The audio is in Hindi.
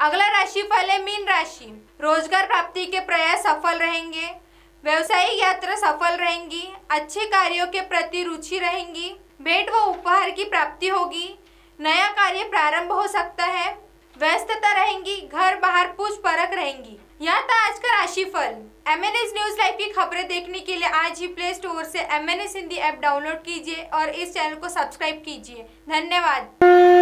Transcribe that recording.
अगला राशि फल है मीन राशि। रोज़गार प्राप्ति के प्रयास सफल रहेंगे। व्यवसायिक यात्रा सफल रहेंगी। अच्छे कार्यों के प्रति रुचि रहेंगी। भेंट व उपहार की प्राप्ति होगी। नया कार्य प्रारंभ हो सकता है। व्यस्तता रहेंगी। घर, बाहर पूछ परख रहेंगी। यहाँ था आज का राशिफल M N S news live की खबरें देखने के लिए आज ही प्ले स्टोर से M N S Hindi app download कीजिए और इस चैनल को सब्सक्राइब कीजिए। धन्यवाद।